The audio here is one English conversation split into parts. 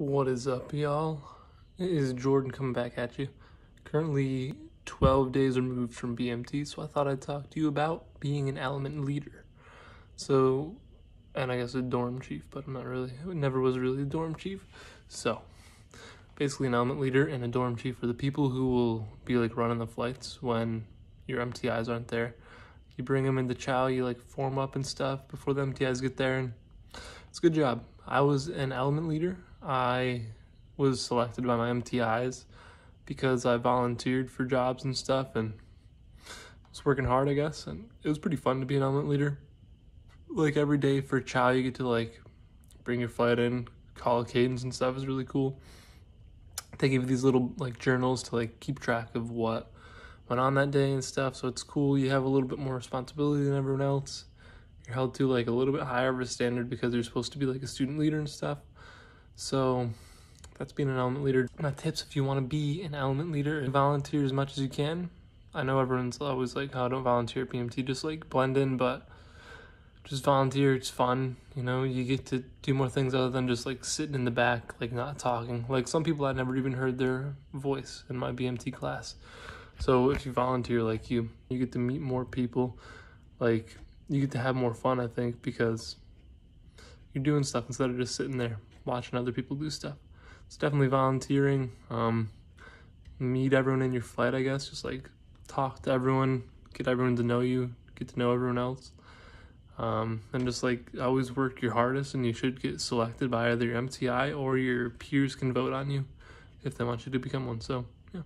What is up, y'all? It is Jordyn coming back at you. Currently 12 days removed from BMT, so I thought I'd talk to you about being an element leader. So, and I guess a dorm chief, but I'm not really, never was really a dorm chief. So, basically, an element leader and a dorm chief are the people who will be like running the flights when your MTIs aren't there. You bring them into chow, you like form up and stuff before the MTIs get there, and it's a good job. I was an element leader. I was selected by my MTIs because I volunteered for jobs and stuff and was working hard, I guess. And it was pretty fun to be an element leader. Like every day for chow, you get to like bring your flight in, call cadence and stuff is really cool. They give you these little like journals to like keep track of what went on that day and stuff. So it's cool. You have a little bit more responsibility than everyone else you're held to like a little bit higher of a standard because you're supposed to be like a student leader and stuff. So that's being an element leader. My tips if you want to be an element leader, volunteer as much as you can. I know everyone's always like, oh, don't volunteer at BMT, just like blend in, but just volunteer. It's fun. You know, you get to do more things other than just like sitting in the back, like not talking. Like some people I never even heard their voice in my BMT class. So if you volunteer, like you, you get to meet more people. Like you get to have more fun, I think, because you're doing stuff instead of just sitting there watching other people do stuff. It's definitely volunteering. Um, meet everyone in your flight, I guess. Just like talk to everyone, get everyone to know you, get to know everyone else. Um, and just like always work your hardest, and you should get selected by either your MTI or your peers can vote on you if they want you to become one. So, yeah,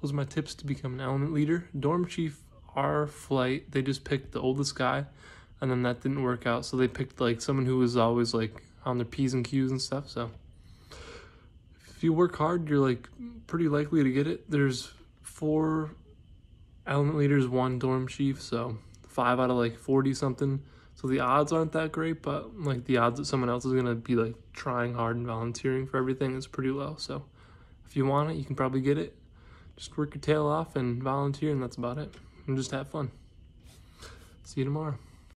those are my tips to become an element leader. Dorm chief our flight, they just picked the oldest guy, and then that didn't work out. So they picked like someone who was always like on their P's and Q's and stuff. So if you work hard, you're like pretty likely to get it. There's four element leaders, one dorm chief, so five out of like 40 something. So the odds aren't that great, but like the odds that someone else is gonna be like trying hard and volunteering for everything is pretty low. So if you want it, you can probably get it. Just work your tail off and volunteer, and that's about it and just have fun. See you tomorrow.